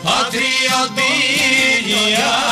Shielding get